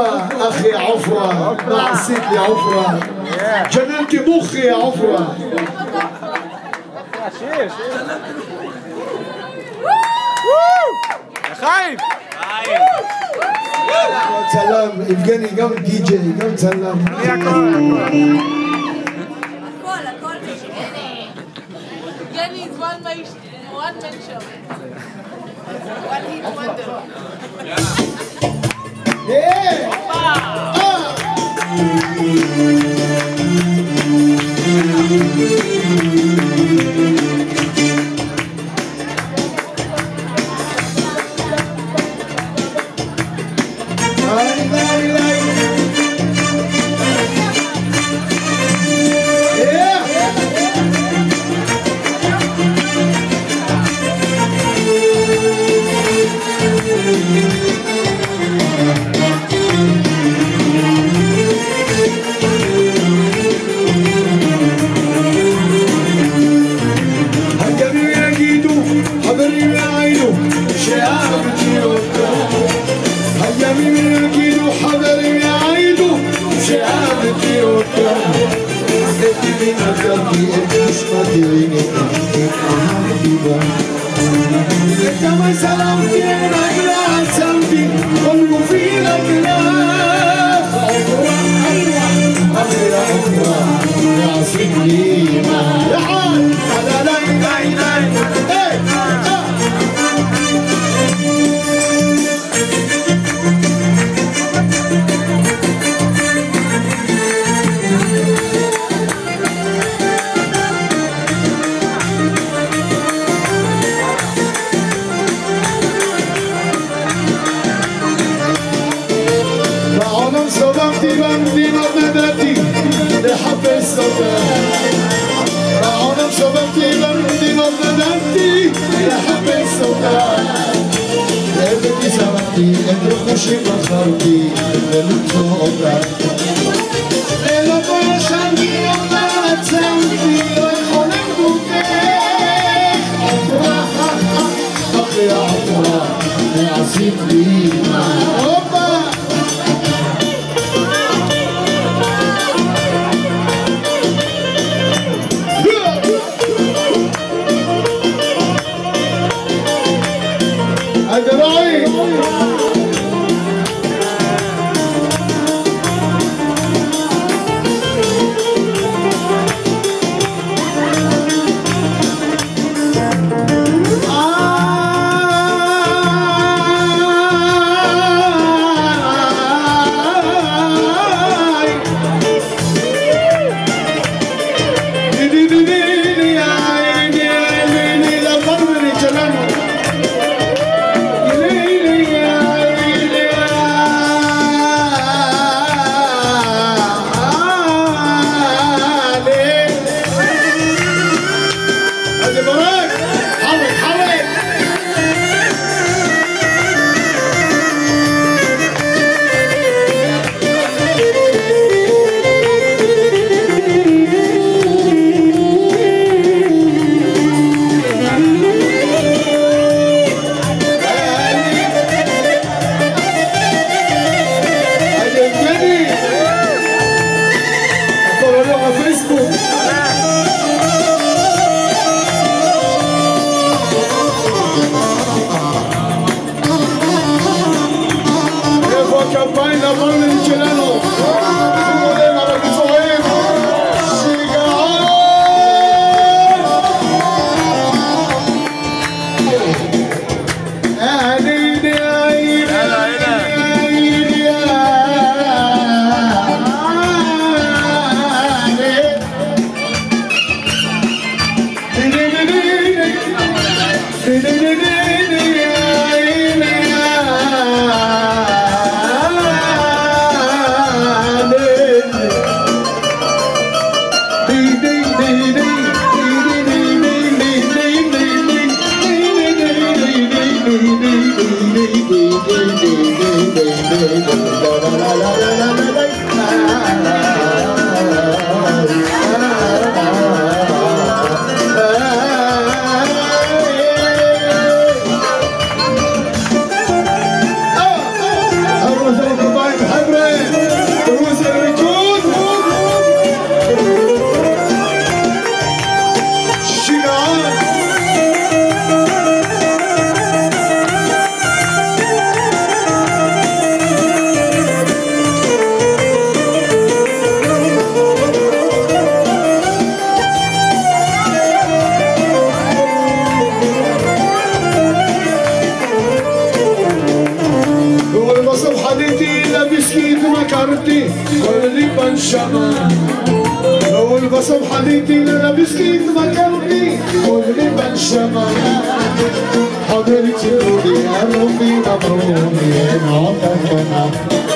عفرة أخي عفرة. مع حسيت يا عفرة. جننت مخي يا عفرة. يا خايف. سلام. إفغاني قام دي جي. قام سلام. One man show. One hit wonder. Yeah. Opa. Ah. Let's go, my love. Let my love. Let's go, my my love. Let's go, סובבתי במדינות נדדתי לחפש אותה הבאתי זרקתי את רכושי מכרתי ולמצוא אותה ולא פה ישנתי אותה עצמתי לא יכול לגבותך עברה אחרי העברה ועשית לי Kampanya, Kampanya, Kampanya, واشرب لا بسكيت مكرتي كل لي بنشمة لو البصل حديدي لا بسكيت مكرتي كل لي بنشمة حضرتي قولي يا ربي مبروك يا نعمة